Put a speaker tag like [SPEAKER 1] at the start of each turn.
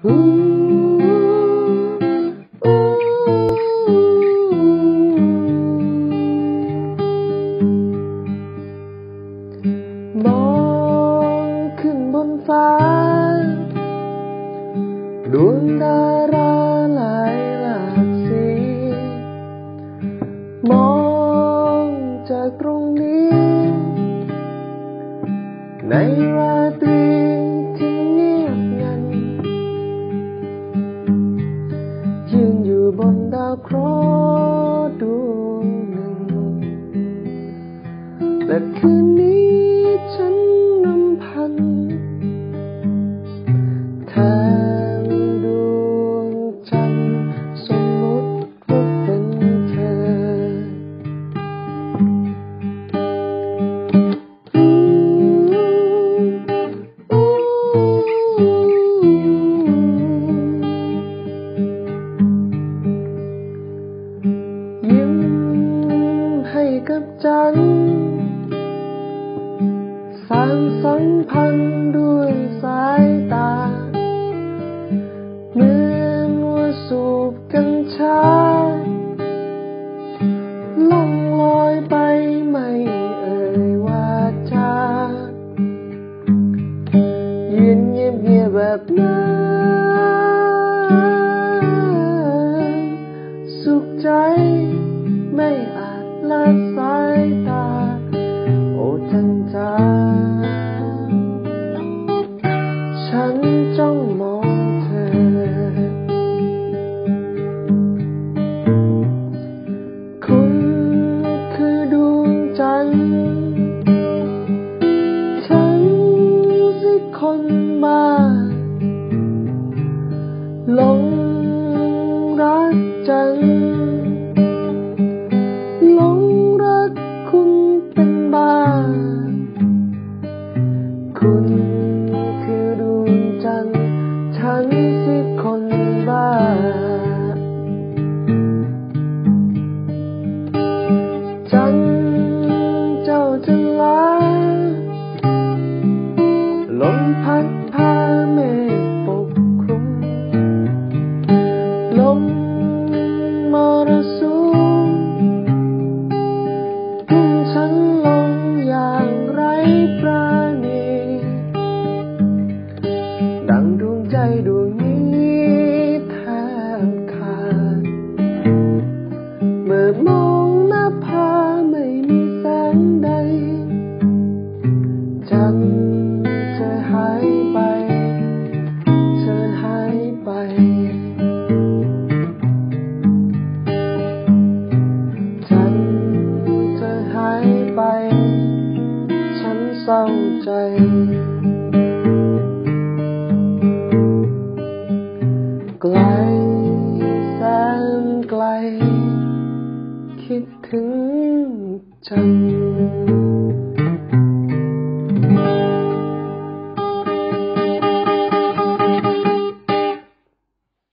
[SPEAKER 1] มองขึ้นบนฟ้า ดวงดาราหลายหลากสี มองจากตรงนี้ ใน ยืนอยู่บนดาวเคราะห์ดวงหนึ่ง และคืนนี้ฉันนำพัน กับจันสางสัมพันธ์ด้วยสายตา เหมือนว่าสูบกัญชาล่องลอยไปไม่เอ่ยวาจายืนเงียบเงียบแบบนั้น คุณคือดวง ลคิดถึงจัง